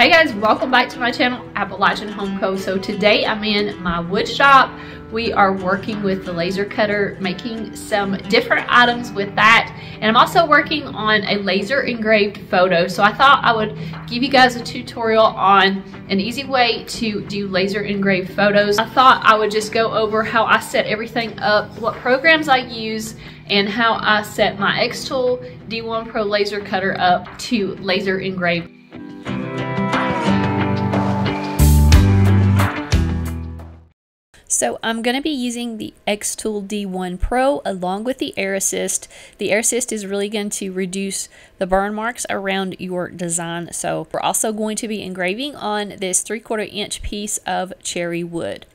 Hey guys, welcome back to my channel, Appalachian Home Co. So today I'm in my wood shop. We are working with the laser cutter, making some different items with that. And I'm also working on a laser engraved photo. So I thought I would give you guys a tutorial on an easy way to do laser engraved photos. I thought I would just go over how I set everything up, what programs I use, and how I set my Xtool D1 Pro laser cutter up to laser engrave So I'm going to be using the Xtool D1 Pro along with the Air Assist. The Air Assist is really going to reduce the burn marks around your design. So we're also going to be engraving on this 3 quarter inch piece of cherry wood.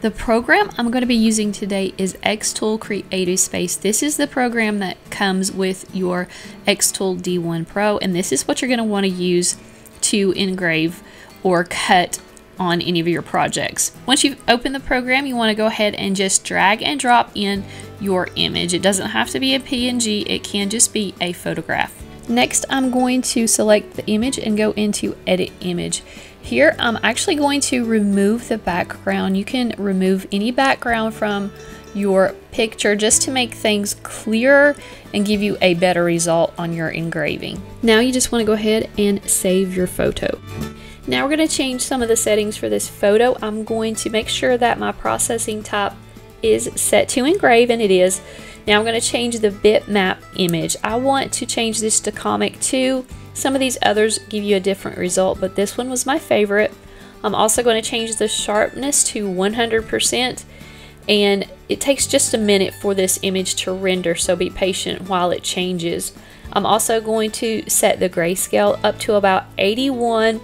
The program I'm going to be using today is Xtool Creative Space. This is the program that comes with your Xtool D1 Pro and this is what you're going to want to use to engrave or cut on any of your projects. Once you've opened the program, you want to go ahead and just drag and drop in your image. It doesn't have to be a PNG, it can just be a photograph. Next, I'm going to select the image and go into Edit Image. Here, I'm actually going to remove the background. You can remove any background from your picture just to make things clearer and give you a better result on your engraving. Now you just want to go ahead and save your photo. Now we're going to change some of the settings for this photo. I'm going to make sure that my processing type is set to engrave and it is. Now I'm going to change the bitmap image. I want to change this to Comic 2. Some of these others give you a different result, but this one was my favorite. I'm also going to change the sharpness to 100% and it takes just a minute for this image to render, so be patient while it changes. I'm also going to set the grayscale up to about 81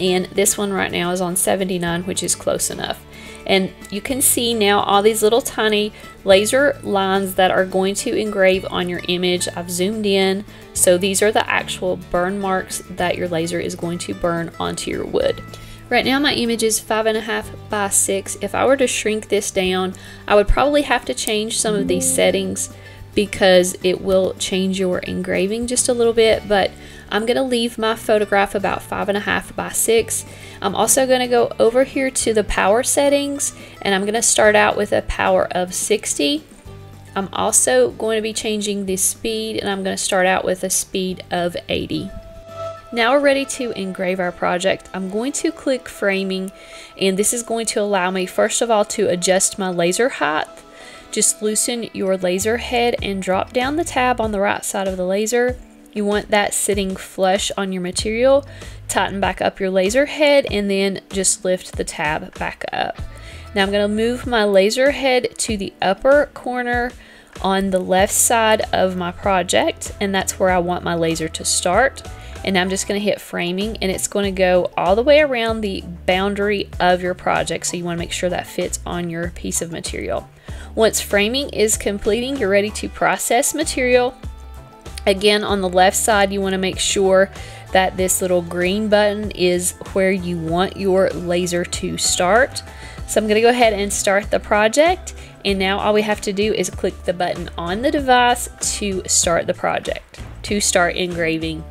and this one right now is on 79 which is close enough. And you can see now all these little tiny laser lines that are going to engrave on your image. I've zoomed in. So these are the actual burn marks that your laser is going to burn onto your wood. Right now my image is five and a half by six. If I were to shrink this down, I would probably have to change some of these settings because it will change your engraving just a little bit, but I'm going to leave my photograph about five and a half by six. I'm also going to go over here to the power settings and I'm going to start out with a power of 60. I'm also going to be changing the speed and I'm going to start out with a speed of 80. Now we're ready to engrave our project. I'm going to click framing and this is going to allow me first of all to adjust my laser height. Just loosen your laser head and drop down the tab on the right side of the laser you want that sitting flush on your material. Tighten back up your laser head and then just lift the tab back up. Now I'm going to move my laser head to the upper corner on the left side of my project and that's where I want my laser to start and I'm just going to hit framing and it's going to go all the way around the boundary of your project so you want to make sure that fits on your piece of material. Once framing is completing you're ready to process material Again, on the left side, you want to make sure that this little green button is where you want your laser to start. So I'm going to go ahead and start the project. And now all we have to do is click the button on the device to start the project, to start engraving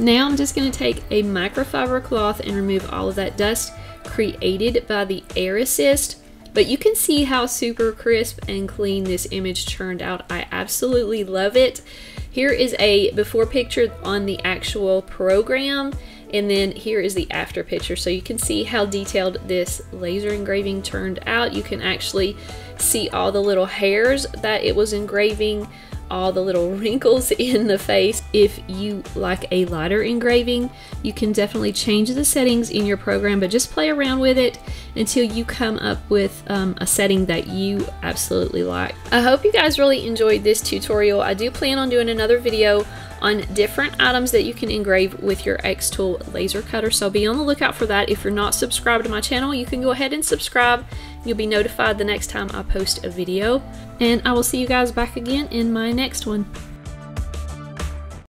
Now I'm just going to take a microfiber cloth and remove all of that dust created by the Air Assist. But you can see how super crisp and clean this image turned out. I absolutely love it. Here is a before picture on the actual program and then here is the after picture so you can see how detailed this laser engraving turned out you can actually see all the little hairs that it was engraving all the little wrinkles in the face. If you like a lighter engraving, you can definitely change the settings in your program, but just play around with it until you come up with um, a setting that you absolutely like. I hope you guys really enjoyed this tutorial. I do plan on doing another video on different items that you can engrave with your Xtool laser cutter. So be on the lookout for that. If you're not subscribed to my channel, you can go ahead and subscribe. You'll be notified the next time I post a video. And I will see you guys back again in my next one.